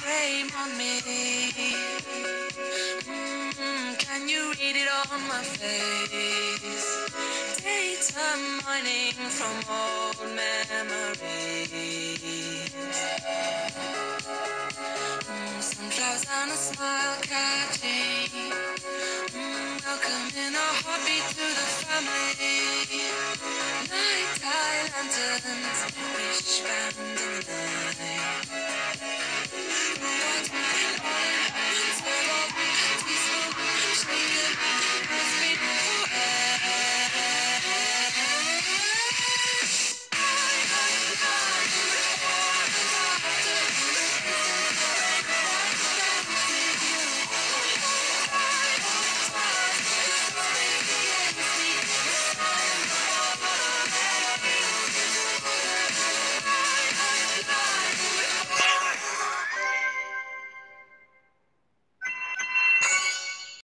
frame on me. Mm, can you read it on my face? Data mining from old memories. Mm, sunflowers and a smile catching. Mm, welcoming a heartbeat to the family. Night lanterns